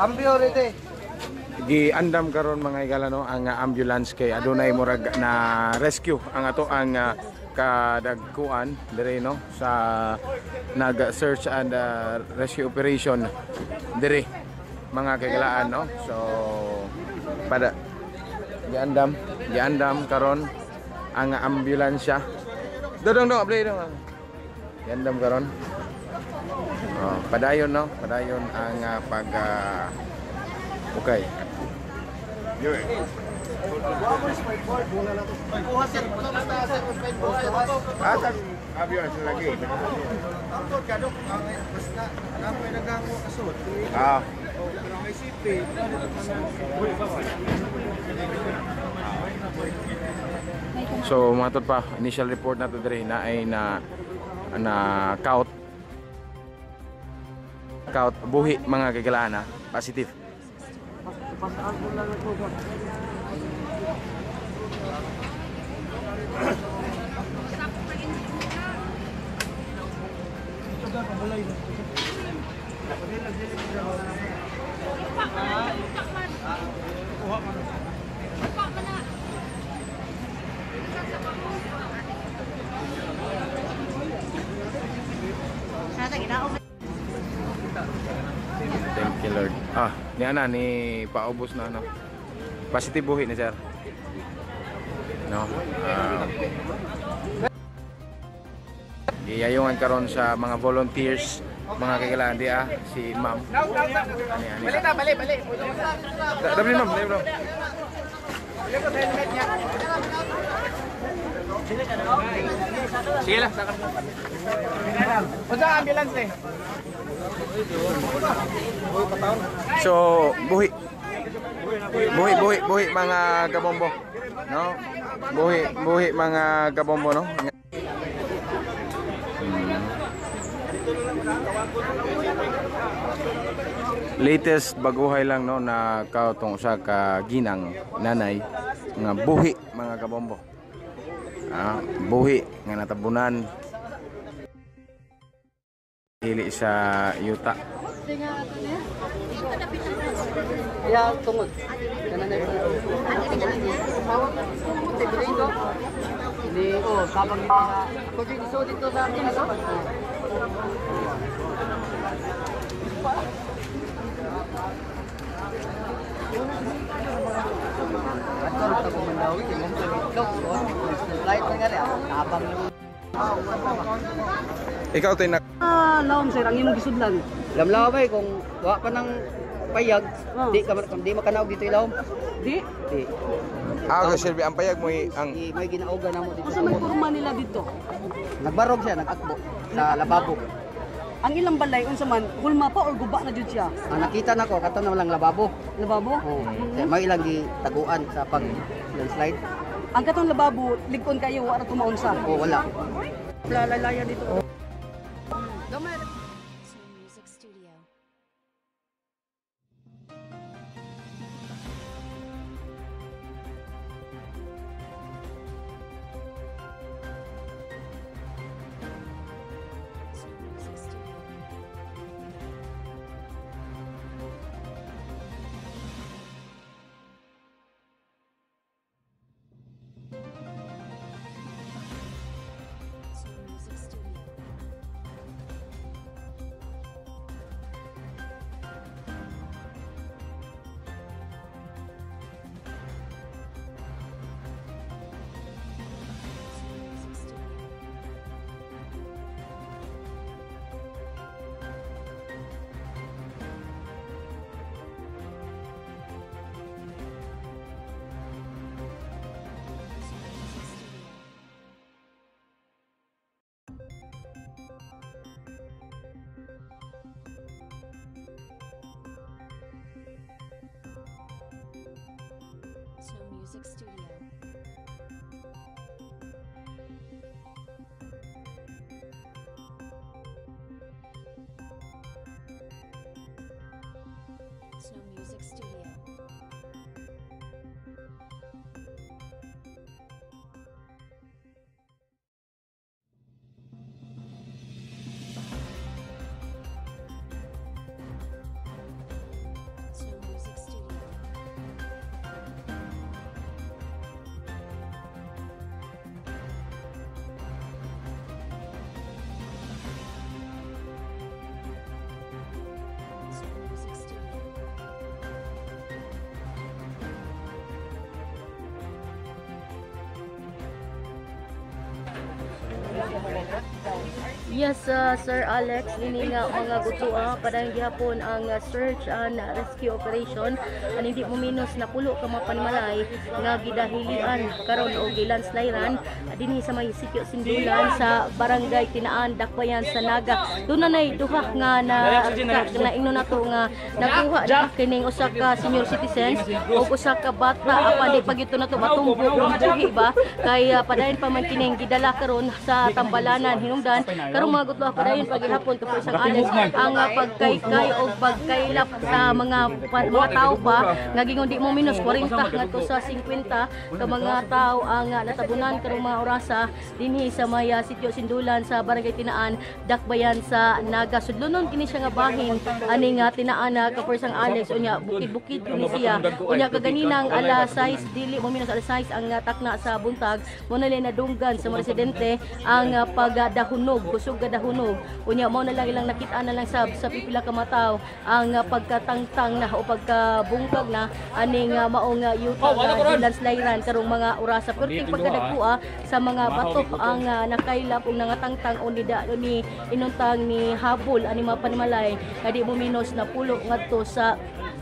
Ambyo rite. giandam karon mga igala no ang uh, ambulance kay adunay murag na rescue. Ang ato ang uh, kadagkuan dire no sa nag search and uh, rescue operation dire mga kagalaan no? So pada giandam giandam karon ang ambulansya. Dodong dong abli dong giandam karon oh, padayon no? Padayon ang uh, pag uh, okay. So mga tot pa, initial report na to dire na ay na na count count buhi mga kagalaan ha. Positive. Thank you Lord. Ah, ni ana ni paubos na ano. Positive buhi ni sir. No. Ah. Giyayungan karon sa mga volunteers, mga kailangan di ah, si Ma'am. Bali na, bali, bali. Da- Dali Ma'am, dali Ma'am. Sige lang, saka. Unsa ang ambulance eh? So, buhi. Buhi, buhi, buhi mga kabombo. No? Buhi, buhi mga kabombo, no? Latest baguhay lang no na kautong usa ka ginang nanay nga buhi mga kabombo. Ah, buhi nga natabunan dili sa yuta. Ya, tungod. Hindi, oh. Ako din iso dito sa akin, ito. Ato, ito ko mandawi. Ikaw, oh, na nga rin. Tabang yung... Ikaw tay nak Ah, laom sir, ang imong gisudlan. Lamlaway kung wa pa ng payag, di ka di makanaog dito ilawom. Di. Di. Ah, okay, Shelby, ang payag mo i- ang Di may ginauga na mo dito. Sa may kurma nila dito. Nagbarog siya, nag-akbo sa lababo. Ang ilang balay unsa man hulma pa or guba na jud siya. Ang nakita nako kato na lang lababo. Lababo. Oh, kaya may ilang gitaguan sa pag landslide. Ang katong lababo ligon kayo wala tumaon sa. O wala. Lalalaya dito. Music Studio. Snow Music Studio. Thank you. Yes, uh, Sir Alex, ini nga mga gutua padang gihapon ang uh, search and rescue operation. And hindi mo minus na pulo ka mga panimalay nga gidahilian karon o gilanslairan. Dinhi sa may sitio Sindulan sa barangay Tinaan Dakbayan sa Naga. Doon na nay duha nga na na ingno nato nga nakuha na kining usa ka senior citizens o usa ka bata. Apan di pagito nato matumbo buhi ba? Kay uh, padayon pa man kining gidala karon sa tambalanan hinungdan karong mga gutlo padayon pagihapon to isang Alex ang uh, pagkaykay o pagkailap sa mga pa- mga tao pa nga gingon di mo minus 40 ngadto sa 50 ka mga tao ang uh, natabunan. Karong mga orasa dinhi sa may uh, sitio Sindulan sa Barangay Tinaan Dakbayan sa Naga. Sudlunon kini siya nga bahin ani nga tinaan na ka isang Alex unya bukid-bukid kini siya. Unya kaganinang alas 6 dili mo minus alas 6 ang takna sa buntag. Mo na nadunggan sa mga residente ang uh, pagdahunog kusog gadahunog. Unya mo na lang ilang nakita na lang sa sa pipila ka mga tao ang uh, pagkatangtang na o pagkabungkag na aning uh, maong uh, yuta uh, landslide karong mga orasa perting pagkadagkua sa mga bato ang uh, nakailap ug nangatangtang o ni da- ni inuntang ni habol ani mga panimalay. Kadi mo minus na pulo ngadto sa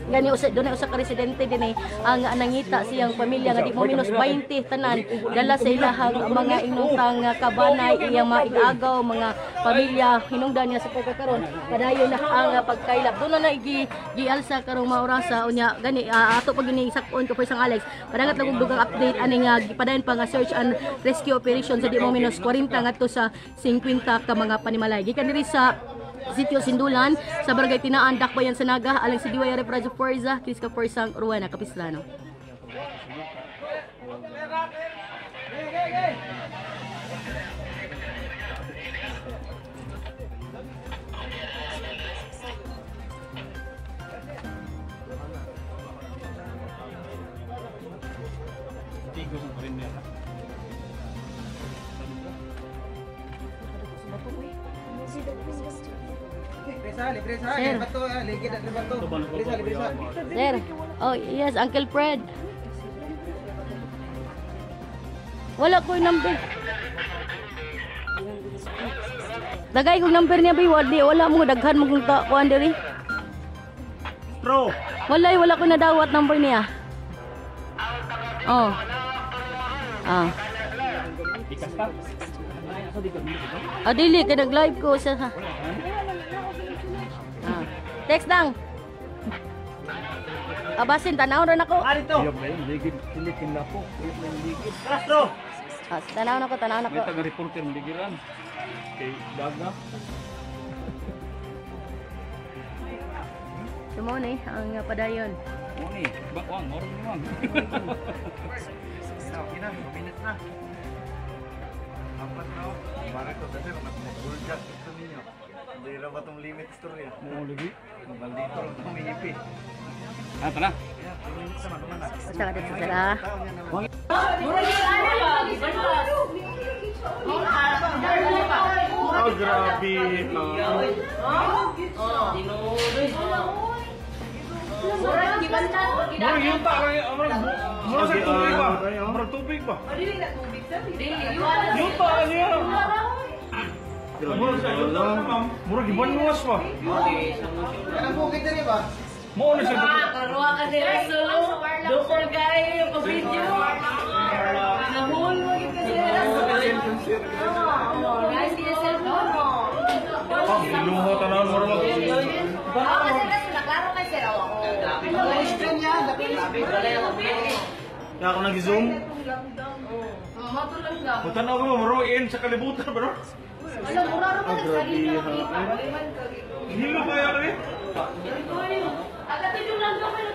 gani usa dunay usa ka residente dinhi ang nangita siyang pamilya nga di mo minus 20 tanan. Dala sa ilahang mga inungtang kabanay iyang mga igagaw mga pamilya. Hinungdan niya sa pagkakaron padayon na ang pagkailap. Doon na igi gialsa karong mga orasa. Unya gani uh, ato pag gini sakon ko isang Alex. Padangat lang dugang update ani nga gipadayon pa nga search and rescue operation. Sa di mo minus 40 ngadto sa 50 ka mga panimalay. Gikan diri sa Sitio Sindulan sa Barangay Tinaan, Dakbayan sa Naga, alang si Diwaya Reprajo Forza, Kiska Forsang, Ruana, Capistrano. Libresa. Sir, oh yes, Uncle Fred. Wala ko yung number. Dagay kong number niya, bay. Wala, wala mo, daghan mo kong ta- kuhan diri. Bro. Wala, wala ko nadawat number niya. Oh. Ah. Ah, dili, kaya nag-live ko sa... Text lang. Abasin, tanaw rin ako. Ah, dito. Castro. Ah, tanaw na ko, tanaw na ko. taga-reporter mo digiran. Kay Daga. Sumon eh, ang padayon. Mo ni, bakwang, ni Wang. Okay na, minutes na. Apat na. Bakit ko kasi mag-bulgat ito ninyo. Hindi na ba itong limit storya? Mo lagi. Maldito lang itong umiipi. Ah, two minutes naman naman ah. Sa kadit sa sila. Tao niya naman. Oh, grabe. Murag yung ta kay murag tubig ba? Murag tubig ba? Yung ta niya. Murag sa yung ta ma'am. Murag iban mo was pa. Yan ang bukid na ba? Mo na siya. Karuha ka nila so. Dokor kayo yung pa-video. Nahul mo yung kasi Guys, kaya cellphone mo. Ah, iluho tanan mo ro. Ako kasi kasi naklaro kay Sir ako. Kaya ako nag-zoom. Matulog lang. Butan ako mo maro in sa kalibutan bro. Grabe ha. Hindi mo ba yun? Agad ito lang daw kayo